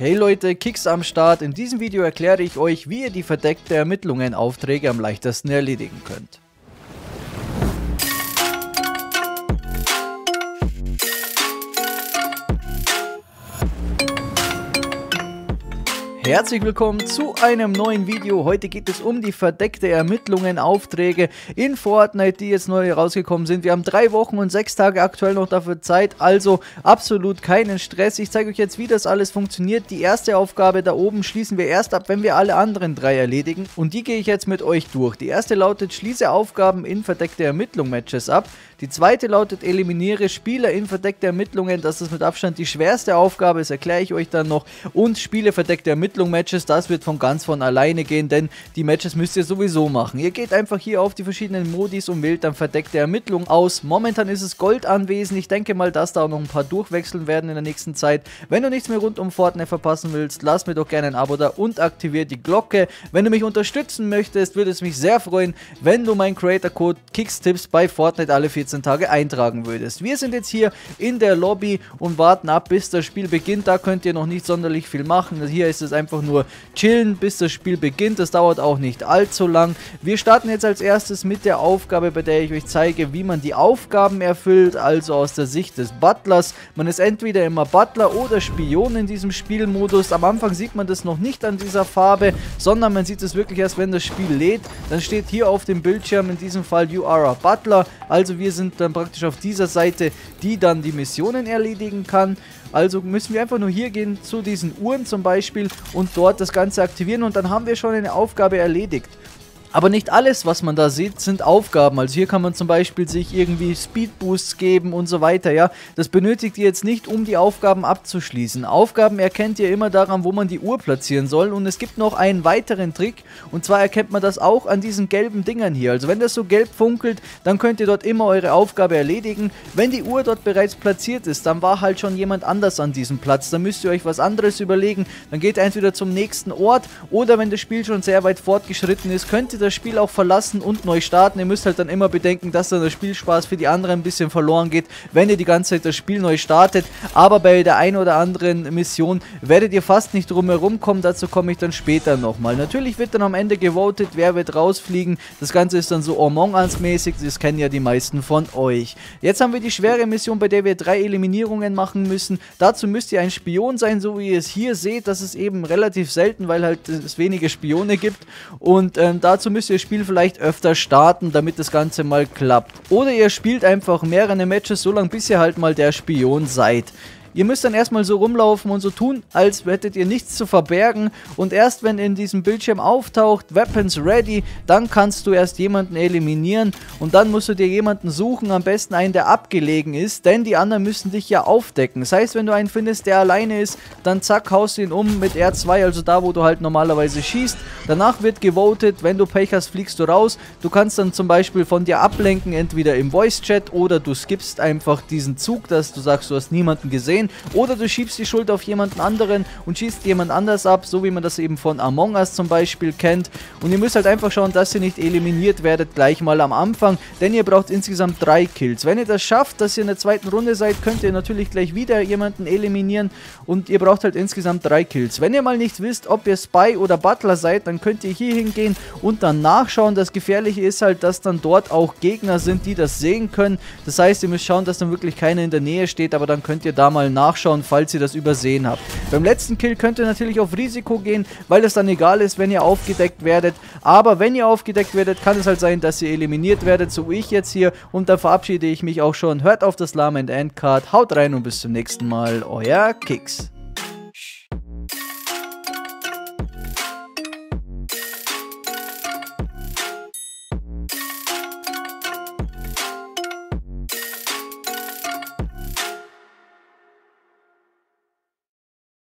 Hey Leute, Kicks am Start. In diesem Video erkläre ich euch, wie ihr die verdeckte Ermittlungen-Aufträge am leichtesten erledigen könnt. Herzlich willkommen zu einem neuen Video. Heute geht es um die verdeckte Ermittlungen, Aufträge in Fortnite, die jetzt neu rausgekommen sind. Wir haben drei Wochen und sechs Tage aktuell noch dafür Zeit, also absolut keinen Stress. Ich zeige euch jetzt, wie das alles funktioniert. Die erste Aufgabe da oben schließen wir erst ab, wenn wir alle anderen drei erledigen. Und die gehe ich jetzt mit euch durch. Die erste lautet, schließe Aufgaben in verdeckte Ermittlung-Matches ab. Die zweite lautet, eliminiere Spieler in verdeckte Ermittlungen. Das ist mit Abstand die schwerste Aufgabe, das erkläre ich euch dann noch. Und spiele verdeckte Ermittlung-Matches, das wird von ganz von alleine gehen, denn die Matches müsst ihr sowieso machen. Ihr geht einfach hier auf die verschiedenen Modis und wählt dann verdeckte Ermittlung aus. Momentan ist es Gold anwesend. Ich denke mal, dass da auch noch ein paar durchwechseln werden in der nächsten Zeit. Wenn du nichts mehr rund um Fortnite verpassen willst, lass mir doch gerne ein Abo da und aktiviere die Glocke. Wenn du mich unterstützen möchtest, würde es mich sehr freuen, wenn du meinen Creator-Code Kickstips bei Fortnite alle 14 14 Tage eintragen würdest. Wir sind jetzt hier in der Lobby und warten ab, bis das Spiel beginnt. Da könnt ihr noch nicht sonderlich viel machen. Hier ist es einfach nur chillen, bis das Spiel beginnt. Das dauert auch nicht allzu lang. Wir starten jetzt als erstes mit der Aufgabe, bei der ich euch zeige, wie man die Aufgaben erfüllt. Also aus der Sicht des Butlers. Man ist entweder immer Butler oder Spion in diesem Spielmodus. Am Anfang sieht man das noch nicht an dieser Farbe, sondern man sieht es wirklich erst, wenn das Spiel lädt. Dann steht hier auf dem Bildschirm in diesem Fall You are a Butler. Also wir sind dann praktisch auf dieser Seite, die dann die Missionen erledigen kann. Also müssen wir einfach nur hier gehen zu diesen Uhren zum Beispiel und dort das Ganze aktivieren und dann haben wir schon eine Aufgabe erledigt. Aber nicht alles, was man da sieht, sind Aufgaben. Also hier kann man zum Beispiel sich irgendwie Speedboosts geben und so weiter, ja. Das benötigt ihr jetzt nicht, um die Aufgaben abzuschließen. Aufgaben erkennt ihr immer daran, wo man die Uhr platzieren soll. Und es gibt noch einen weiteren Trick. Und zwar erkennt man das auch an diesen gelben Dingern hier. Also wenn das so gelb funkelt, dann könnt ihr dort immer eure Aufgabe erledigen. Wenn die Uhr dort bereits platziert ist, dann war halt schon jemand anders an diesem Platz. Dann müsst ihr euch was anderes überlegen. Dann geht ihr entweder zum nächsten Ort oder wenn das Spiel schon sehr weit fortgeschritten ist, könnt ihr ihr das Spiel auch verlassen und neu starten. Ihr müsst halt dann immer bedenken, dass dann der Spielspaß für die anderen ein bisschen verloren geht, wenn ihr die ganze Zeit das Spiel neu startet. Aber bei der einen oder anderen Mission werdet ihr fast nicht drum herum kommen. Dazu komme ich dann später nochmal. Natürlich wird dann am Ende gewotet, wer wird rausfliegen. Das Ganze ist dann so Among Us mäßig. Das kennen ja die meisten von euch. Jetzt haben wir die schwere Mission, bei der wir drei Eliminierungen machen müssen. Dazu müsst ihr ein Spion sein, so wie ihr es hier seht. Das ist eben relativ selten, weil halt es wenige Spione gibt. Und ähm, dazu dazu müsst ihr das Spiel vielleicht öfter starten, damit das Ganze mal klappt. Oder ihr spielt einfach mehrere Matches so lange, bis ihr halt mal der Spion seid. Ihr müsst dann erstmal so rumlaufen und so tun, als hättet ihr nichts zu verbergen und erst wenn in diesem Bildschirm auftaucht, Weapons ready, dann kannst du erst jemanden eliminieren und dann musst du dir jemanden suchen, am besten einen, der abgelegen ist, denn die anderen müssen dich ja aufdecken. Das heißt, wenn du einen findest, der alleine ist, dann zack, haust du ihn um mit R2, also da, wo du halt normalerweise schießt. Danach wird gewotet, wenn du Pech hast, fliegst du raus. Du kannst dann zum Beispiel von dir ablenken, entweder im Voice-Chat oder du skippst einfach diesen Zug, dass du sagst, du hast niemanden gesehen oder du schiebst die Schuld auf jemanden anderen und schießt jemand anders ab, so wie man das eben von Among Us zum Beispiel kennt. Und ihr müsst halt einfach schauen, dass ihr nicht eliminiert werdet gleich mal am Anfang, denn ihr braucht insgesamt drei Kills. Wenn ihr das schafft, dass ihr in der zweiten Runde seid, könnt ihr natürlich gleich wieder jemanden eliminieren und ihr braucht halt insgesamt drei Kills. Wenn ihr mal nicht wisst, ob ihr Spy oder Butler seid, dann könnt ihr hier hingehen und dann nachschauen. Das Gefährliche ist halt, dass dann dort auch Gegner sind, die das sehen können. Das heißt, ihr müsst schauen, dass dann wirklich keiner in der Nähe steht, aber dann könnt ihr da mal nachschauen, falls ihr das übersehen habt. Beim letzten Kill könnt ihr natürlich auf Risiko gehen, weil es dann egal ist, wenn ihr aufgedeckt werdet. Aber wenn ihr aufgedeckt werdet, kann es halt sein, dass ihr eliminiert werdet, so wie ich jetzt hier. Und dann verabschiede ich mich auch schon. Hört auf das Lame End Card, haut rein und bis zum nächsten Mal. Euer Kicks.